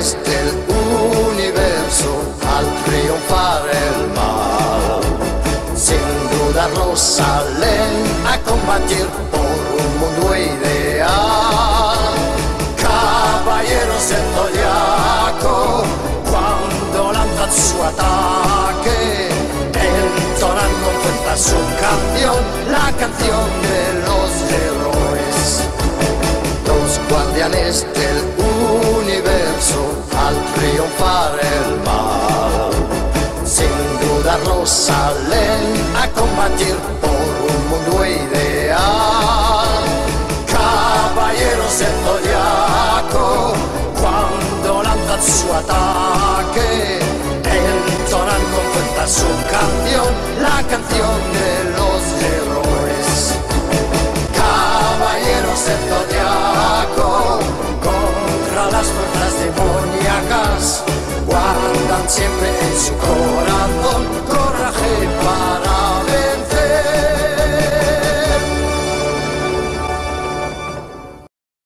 del universo al triunfar el mal. Sin dudarlo salen a combatir por un mundo ideal. Caballeros del zodiaco, cuando lanzan su ataque, entonan con fuerza su canción, la canción de los héroes. Los guardianes del el mal, sin dudarlo salen a combatir por un mundo ideal. Caballeros del zodiaco, cuando lanzan su ataque, entonan con fuerza su canción, la canción su cold.